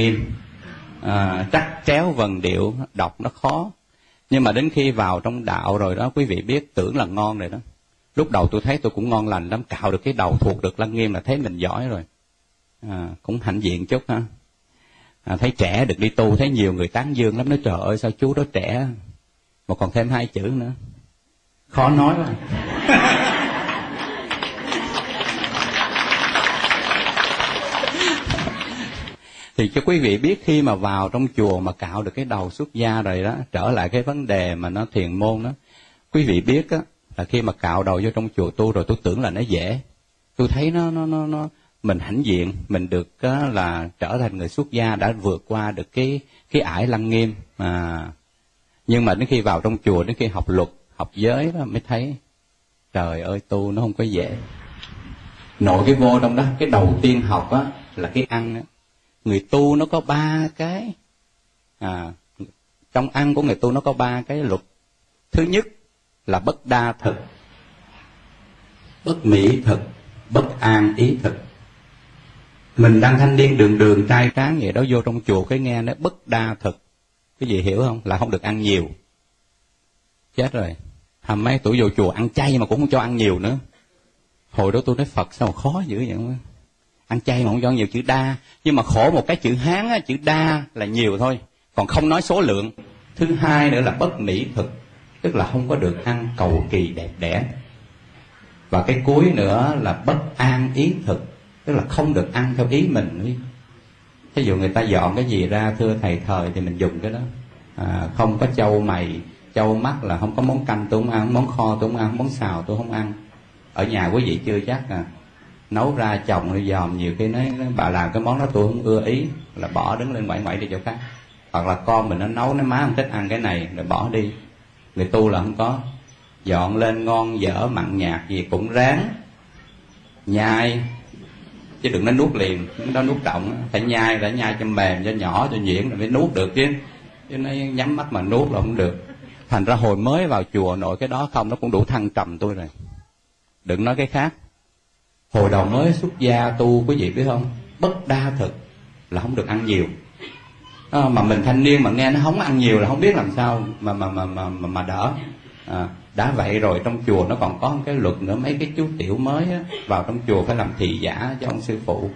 nghiêm à, chắc chéo vần điệu đọc nó khó. Nhưng mà đến khi vào trong đạo rồi đó quý vị biết tưởng là ngon rồi đó. Lúc đầu tôi thấy tôi cũng ngon lành lắm cạo được cái đầu thuộc được lăng nghiêm là thấy mình giỏi rồi. À, cũng hạnh diện chút ha. À, thấy trẻ được đi tu thấy nhiều người tán dương lắm. Nói trời ơi sao chú đó trẻ mà còn thêm hai chữ nữa. Khó nói lắm thì cho quý vị biết khi mà vào trong chùa mà cạo được cái đầu xuất gia rồi đó trở lại cái vấn đề mà nó thiền môn đó quý vị biết á là khi mà cạo đầu vô trong chùa tu rồi tôi tưởng là nó dễ. Tôi thấy nó nó nó nó mình hãnh diện mình được á, là trở thành người xuất gia đã vượt qua được cái cái ải lăng nghiêm. Mà nhưng mà đến khi vào trong chùa đến khi học luật học giới đó mới thấy trời ơi tu nó không có dễ. Nội cái vô trong đó cái đầu tiên học á là cái ăn á người tu nó có ba cái. À trong ăn của người tu nó có ba cái luật. Thứ nhất là bất đa thực, bất mỹ thực, bất an ý thực. Mình đang thanh niên đường đường, trai tráng vậy đó, vô trong chùa cái nghe nó bất đa thực. Cái gì hiểu không? Là không được ăn nhiều. Chết rồi. Hầm mấy tuổi vô chùa ăn chay mà cũng không cho ăn nhiều nữa. Hồi đó tôi nói phật sao mà khó dữ vậy? không ăn chay mà không cho nhiều chữ đa. Nhưng mà khổ một cái chữ hán á, chữ đa là nhiều thôi. Còn không nói số lượng. Thứ hai nữa là bất mỹ thực tức là không có được ăn cầu kỳ đẹp đẽ. Và cái cuối nữa là bất an ý thực tức là không được ăn theo ý mình. Ví dụ người ta dọn cái gì ra thưa thầy thời thì mình dùng cái đó. À, không có châu mày châu mắt là không có món canh tôi không ăn món kho tôi không ăn món xào tôi không ăn. Ở nhà quý vị chưa chắc à nấu ra chồng rồi dòm, nhiều khi nói bà làm cái món đó tôi không ưa ý, là bỏ đứng lên ngoại ngoại đi chỗ khác. Hoặc là con mình nó nấu, nó má không thích ăn cái này, rồi bỏ đi. Người tu là không có. Dọn lên ngon, dở, mặn nhạt gì cũng ráng. Nhai. Chứ đừng nó nuốt liền nó nuốt trọng phải nhai phải nhai cho mềm, cho nhỏ, cho nhuyễn rồi mới nuốt được chứ. Chứ nó nhắm mắt mà nuốt là không được. Thành ra hồi mới vào chùa nội, cái đó không, nó cũng đủ thăng trầm tôi rồi. Đừng nói cái khác hồi đầu mới xuất gia tu quý vị biết không? Bất đa thực là không được ăn nhiều. À, mà mình thanh niên mà nghe nó không ăn nhiều là không biết làm sao mà mà mà mà mà, mà đỡ. À, đã vậy rồi trong chùa nó còn có một cái luật nữa mấy cái chú tiểu mới á, vào trong chùa phải làm thị giả cho ông sư phụ.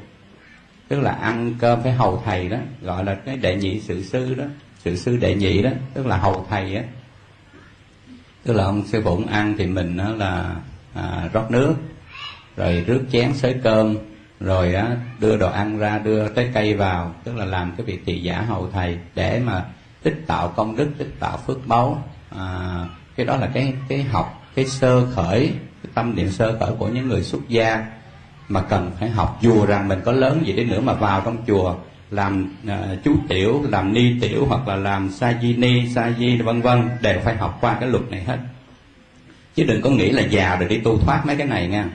Tức là ăn cơm phải hầu thầy đó gọi là cái đệ nhị sự sư đó sự sư đệ nhị đó tức là hầu thầy á. Tức là ông sư phụ ăn thì mình nó là à, rót nước rồi rước chén xới cơm rồi á đưa đồ ăn ra đưa trái cây vào tức là làm cái việc thị giả hầu thầy để mà tích tạo công đức tích tạo phước báu à, cái đó là cái cái học cái sơ khởi cái tâm niệm sơ khởi của những người xuất gia mà cần phải học. Dù rằng mình có lớn gì đi nữa mà vào trong chùa làm uh, chú tiểu làm ni tiểu hoặc là làm sa di ni sa di vân vân đều phải học qua cái luật này hết. Chứ đừng có nghĩ là già rồi đi tu thoát mấy cái này nha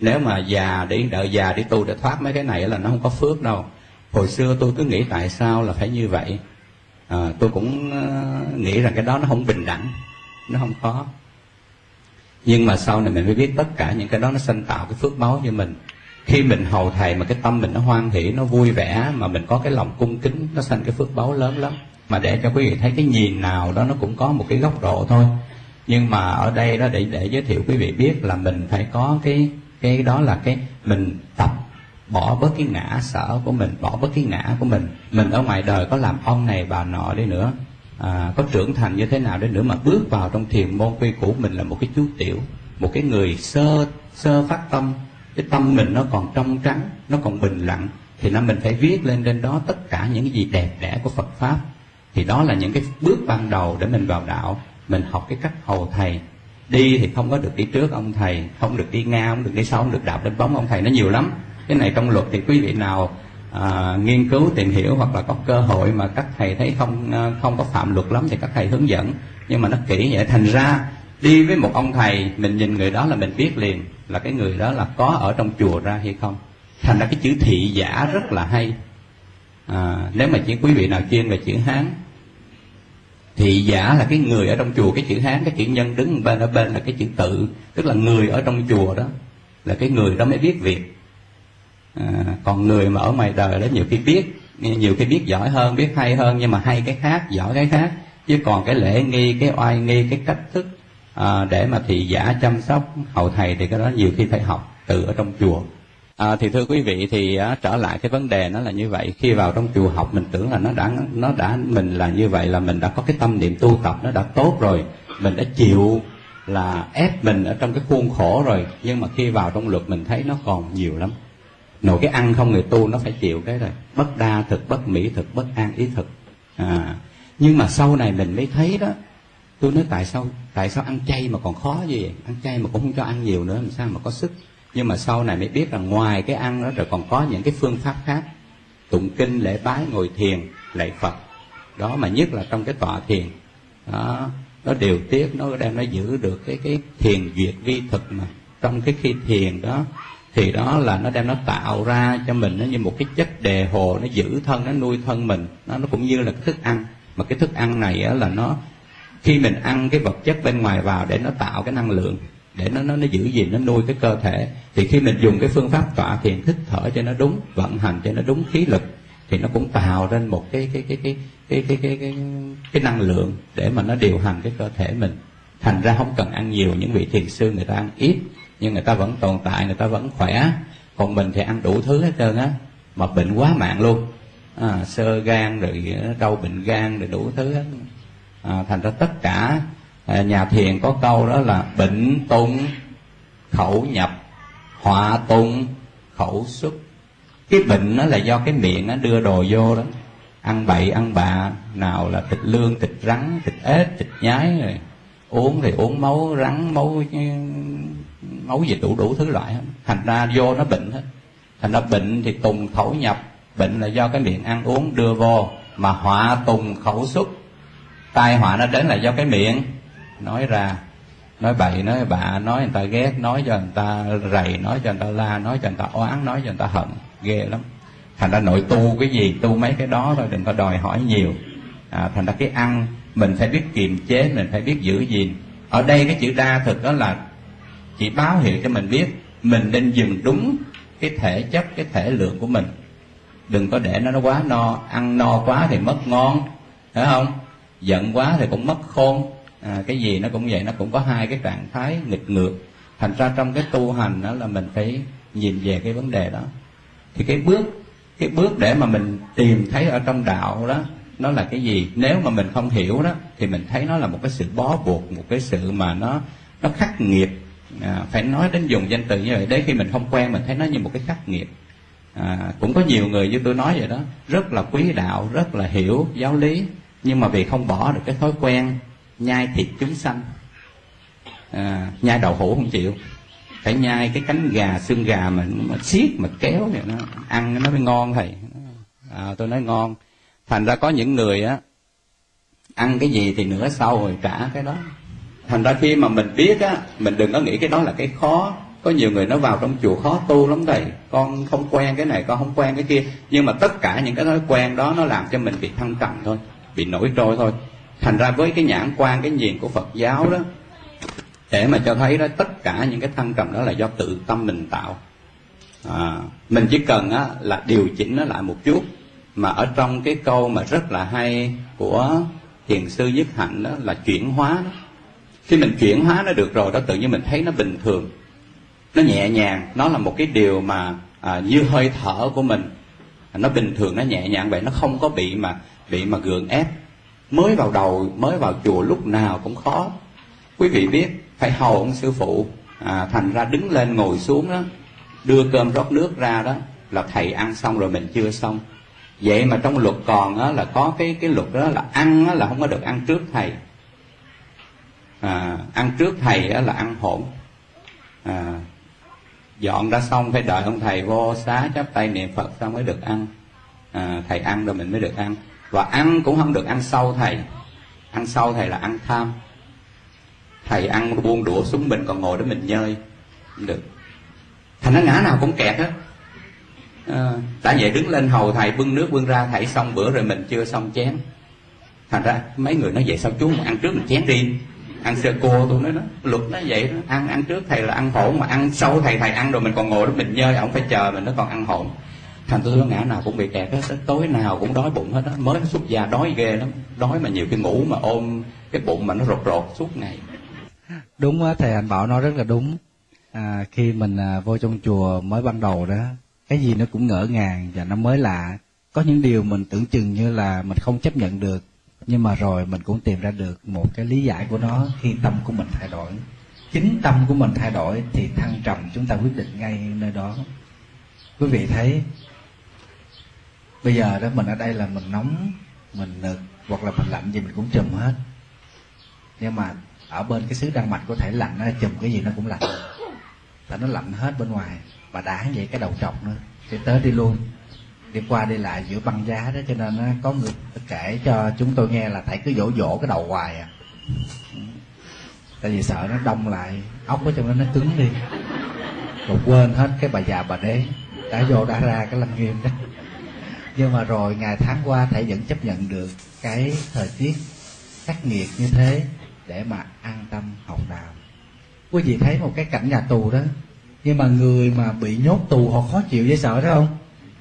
nếu mà già để đợi già để tu để thoát mấy cái này là nó không có phước đâu. Hồi xưa tôi cứ nghĩ tại sao là phải như vậy. À, tôi cũng ờ, nghĩ rằng cái đó nó không bình đẳng nó không có. Nhưng mà sau này mình mới biết tất cả những cái đó nó sanh tạo cái phước báo cho mình. Khi mình hầu thầy mà cái tâm mình nó hoan hỷ nó vui vẻ mà mình có cái lòng cung kính nó sanh cái phước báo lớn lắm. Mà để cho quý vị thấy cái nhìn nào đó nó cũng có một cái góc độ thôi. Nhưng mà ở đây đó để để giới thiệu quý vị biết là mình phải có cái cái đó là cái mình tập bỏ bớt cái ngã sở của mình bỏ bớt cái ngã của mình. Mình ở ngoài đời có làm ông này bà nọ đi nữa. À, có trưởng thành như thế nào đi nữa mà bước vào trong thiền môn quy củ mình là một cái chú tiểu một cái người sơ sơ phát tâm. Cái tâm mình nó còn trong trắng nó còn bình lặng. Thì nó mình phải viết lên trên đó tất cả những cái gì đẹp đẽ của Phật pháp. Thì đó là những cái bước ban đầu để mình vào đạo mình học cái cách hầu thầy đi thì không có được đi trước ông thầy không được đi ngang không được đi sau không được đạp lên bóng ông thầy nó nhiều lắm. Cái này trong luật thì quý vị nào à, nghiên cứu tìm hiểu hoặc là có cơ hội mà các thầy thấy không à, không có phạm luật lắm thì các thầy hướng dẫn. Nhưng mà nó kỹ vậy thành ra đi với một ông thầy mình nhìn người đó là mình biết liền là cái người đó là có ở trong chùa ra hay không. Thành ra cái chữ thị giả rất là hay. À, nếu mà chỉ quý vị nào chuyên về chữ hán thị giả là cái người ở trong chùa cái chữ hán cái chữ nhân đứng bên ở bên là cái chữ tự tức là người ở trong chùa đó là cái người đó mới biết việc. À, còn người mà ở ngoài đời đó nhiều khi biết nhiều khi biết giỏi hơn biết hay hơn nhưng mà hay cái khác giỏi cái khác chứ còn cái lễ nghi cái oai nghi cái cách thức à, để mà thị giả chăm sóc hậu thầy thì cái đó nhiều khi phải học từ ở trong chùa à, thì thưa quý vị thì uh, trở lại cái vấn đề nó là như vậy. Khi vào trong chùa học mình tưởng là nó đã nó đã mình là như vậy là mình đã có cái tâm niệm tu tập nó đã tốt rồi. Mình đã chịu là ép mình ở trong cái khuôn khổ rồi. Nhưng mà khi vào trong luật mình thấy nó còn nhiều lắm. Nội cái ăn không người tu nó phải chịu cái rồi. Bất đa thực bất mỹ thực bất an ý thực. À nhưng mà sau này mình mới thấy đó tôi nói tại sao tại sao ăn chay mà còn khó gì ăn chay mà cũng không cho ăn nhiều nữa làm sao mà có sức? Nhưng mà sau này mới biết rằng ngoài cái ăn đó rồi còn có những cái phương pháp khác. Tụng kinh lễ bái ngồi thiền lạy phật. Đó mà nhất là trong cái tọa thiền. Đó nó điều tiết nó đem nó giữ được cái cái thiền duyệt vi thực mà. Trong cái khi thiền đó thì đó là nó đem nó tạo ra cho mình nó như một cái chất đề hồ nó giữ thân nó nuôi thân mình. Nó nó cũng như là cái thức ăn. Mà cái thức ăn này á, là nó khi mình ăn cái vật chất bên ngoài vào để nó tạo cái năng lượng để nó nó nó giữ gìn nó nuôi cái cơ thể. Thì khi mình dùng cái phương pháp tọa thiền thích thở cho nó đúng vận hành cho nó đúng khí lực thì nó cũng tạo ra một cái cái cái cái cái cái cái cái, cái năng lượng để mà nó điều hành cái cơ thể mình. Thành ra không cần ăn nhiều những vị thiền sư người ta ăn ít nhưng người ta vẫn tồn tại người ta vẫn khỏe. Còn mình thì ăn đủ thứ hết trơn á mà bệnh quá mạng luôn. À, sơ gan rồi ờ, đau bệnh gan rồi đủ thứ hết à, thành ra tất cả à, nhà thiền có câu đó là bệnh tùng khẩu nhập họa tùng khẩu xuất. Cái bệnh nó là do cái miệng nó đưa đồ vô đó. Ăn bậy ăn bạ nào là thịt lương thịt rắn thịt ếch thịt nhái rồi. Uống thì uống máu rắn máu máu gì đủ đủ thứ loại hết. Thành ra vô nó bệnh hết. Thành ra bệnh thì tùng khẩu nhập. Bệnh là do cái miệng ăn uống đưa vô mà họa tùng khẩu xuất. Tai họa nó đến là do cái miệng nói ra nói bậy nói bạ nói người ta ghét nói cho người ta rầy nói cho người ta la nói cho người ta oán nói cho người ta hận. Ghê lắm. Thành ra nội tu cái gì tu mấy cái đó thôi đừng có đòi hỏi nhiều. À, thành ra cái ăn mình phải biết kiềm chế mình phải biết giữ gìn. Ở đây cái chữ đa thực đó là chỉ báo hiệu cho mình biết mình nên dừng đúng cái thể chất cái thể lượng của mình. Đừng có để nó nó quá no ăn no quá thì mất ngon. Phải không? Giận quá thì cũng mất khôn à, cái gì nó cũng vậy nó cũng có hai cái trạng thái nghịch ngược. Thành ra trong cái tu hành đó là mình phải nhìn về cái vấn đề đó. Thì cái bước cái bước để mà mình tìm thấy ở trong đạo đó nó là cái gì? Nếu mà mình không hiểu đó thì mình thấy nó là một cái sự bó buộc một cái sự mà nó nó khắc nghiệt. À, phải nói đến dùng danh từ như vậy đấy khi mình không quen mình thấy nó như một cái khắc nghiệt. À, cũng có nhiều người như tôi nói vậy đó rất là quý đạo rất là hiểu giáo lý nhưng mà vì không bỏ được cái thói quen nhai thịt chúng sanh. À, nhai đậu hũ không chịu. Phải nhai cái cánh gà xương gà mà, mà xiết mà kéo vậy nó ăn nó mới ngon thầy. À, tôi nói ngon. Thành ra có những người á ăn cái gì thì nửa sau rồi trả cái đó. Thành ra khi mà mình biết á mình đừng có nghĩ cái đó là cái khó. Có nhiều người nó vào trong chùa khó tu lắm thầy. Con không quen cái này con không quen cái kia. Nhưng mà tất cả những cái thói quen đó nó làm cho mình bị thăng trầm thôi bị nổi trôi thôi thành ra với cái nhãn quan cái nhìn của phật giáo đó để mà cho thấy đó tất cả những cái thăng trầm đó là do tự tâm mình tạo. À, mình chỉ cần á, là điều chỉnh nó lại một chút mà ở trong cái câu mà rất là hay của thiền sư nhất hạnh đó là chuyển hóa đó. Khi mình chuyển hóa nó được rồi đó tự nhiên mình thấy nó bình thường nó nhẹ nhàng. Nó là một cái điều mà à, như hơi thở của mình. Nó bình thường nó nhẹ nhàng vậy nó không có bị mà bị mà gượng ép mới vào đầu mới vào chùa lúc nào cũng khó. Quý vị biết phải hầu ông sư phụ à, thành ra đứng lên ngồi xuống đó đưa cơm rót nước ra đó là thầy ăn xong rồi mình chưa xong. Vậy mà trong luật còn á, là có cái cái luật đó là ăn á, là không có được ăn trước thầy. À, ăn trước thầy á, là ăn hỗn à, dọn ra xong phải đợi ông thầy vô xá chắp tay niệm phật xong mới được ăn. À, thầy ăn rồi mình mới được ăn và ăn cũng không được ăn sâu thầy. Ăn sâu thầy là ăn tham. Thầy ăn buông đũa xuống mình còn ngồi đó mình nhơi. Không được. Thành nó ngã nào cũng kẹt hết à, ờ, đã vậy đứng lên hầu thầy bưng nước bưng ra thầy xong bữa rồi mình chưa xong chén. Thành ra mấy người nói vậy sao chú mà ăn trước mình chén đi? Ăn sơ cô tôi nói đó luật nó vậy đó. Ăn ăn trước thầy là ăn hổn mà ăn sâu thầy thầy ăn rồi mình còn ngồi đó mình nhơi ổng phải chờ mình nó còn ăn hổn thành tôi ngã nào cũng bị kẹt hết tối nào cũng đói bụng hết á mới xuất gia đói ghê lắm đói mà nhiều cái ngủ mà ôm cái bụng mà nó rột rột suốt ngày. Đúng á thầy anh bảo nói rất là đúng. À, khi mình à, vô trong chùa mới ban đầu đó cái gì nó cũng ngỡ ngàng và nó mới lạ. Có những điều mình tưởng chừng như là mình không chấp nhận được nhưng mà rồi mình cũng tìm ra được một cái lý giải của nó. Khi tâm của mình thay đổi chính tâm của mình thay đổi thì thăng trầm chúng ta quyết định ngay nơi đó. Quý vị thấy bây giờ đó, mình ở đây là mình nóng, mình nực, hoặc là mình lạnh gì mình cũng chùm hết. Nhưng mà ở bên cái xứ đan mạch có thể lạnh nó chùm cái gì nó cũng lạnh. Tại nó lạnh hết bên ngoài. Và đã vậy cái đầu trọc nữa thì tới đi luôn đi qua đi lại giữa băng giá đó, cho nên nó có người kể cho chúng tôi nghe là thầy cứ dỗ dỗ cái đầu hoài à. Tại vì sợ nó đông lại, ốc ở trong đó nó cứng đi. Rồi quên hết cái bà già bà đế. Đã vô, đã ra cái lâm nghiêm đó nhưng mà rồi ngày tháng qua thầy vẫn chấp nhận được cái thời tiết khắc nghiệt như thế để mà an tâm học đạo. Quý vị thấy một cái cảnh nhà tù đó, nhưng mà người mà bị nhốt tù họ khó chịu dễ sợ đó không?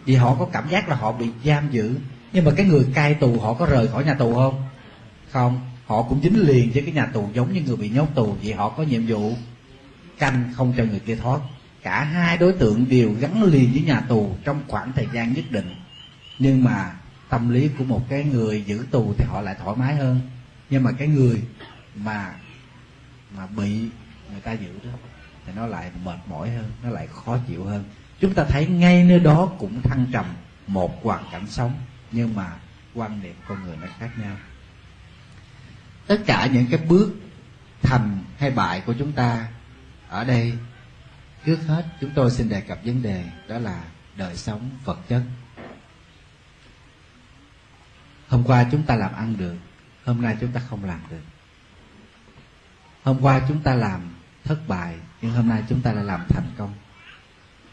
Vì họ có cảm giác là họ bị giam giữ. Nhưng mà cái người cai tù họ có rời khỏi nhà tù không? Không, họ cũng dính liền với cái nhà tù giống như người bị nhốt tù, vì họ có nhiệm vụ canh không cho người kia thoát. Cả hai đối tượng đều gắn liền với nhà tù trong khoảng thời gian nhất định nhưng mà tâm lý của một cái người giữ tù thì họ lại thoải mái hơn. Nhưng mà cái người mà mà bị người ta giữ đó, thì nó lại mệt mỏi hơn, nó lại khó chịu hơn. Chúng ta thấy ngay nơi đó cũng thăng trầm một hoàn cảnh sống, nhưng mà quan niệm con người nó khác nhau. Tất cả những cái bước thành hay bại của chúng ta ở đây, trước hết chúng tôi xin đề cập vấn đề đó là đời sống vật chất hôm qua chúng ta làm ăn được, hôm nay chúng ta không làm được. Hôm qua chúng ta làm thất bại, nhưng hôm nay chúng ta lại làm thành công.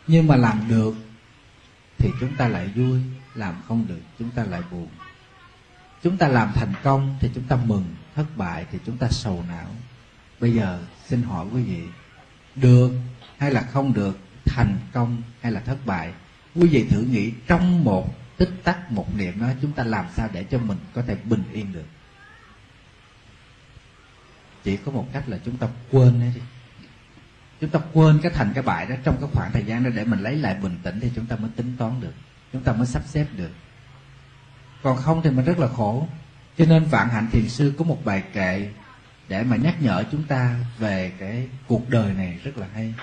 Nhưng mà làm được thì chúng ta lại vui, làm không được chúng ta lại buồn. Chúng ta làm thành công thì chúng ta mừng, thất bại thì chúng ta sầu não. Bây giờ xin hỏi quý vị, được hay là không được thành công hay là thất bại? Quý vị thử nghĩ trong một tích tắc một niệm đó, chúng ta làm sao để cho mình có thể bình yên được? Chỉ có một cách là chúng ta quên đấy đi. Chúng ta quên cái thành cái bại đó trong cái khoảng thời gian đó để mình lấy lại bình tĩnh thì chúng ta mới tính toán được, chúng ta mới sắp xếp được. Còn không thì mình rất là khổ. Cho nên vạn hạnh thiền sư có một bài kệ để mà nhắc nhở chúng ta về cái cuộc đời này rất là hay.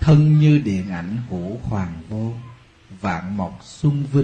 Thân như điện ảnh hữu hoàng vô vạn mộc xuân vinh.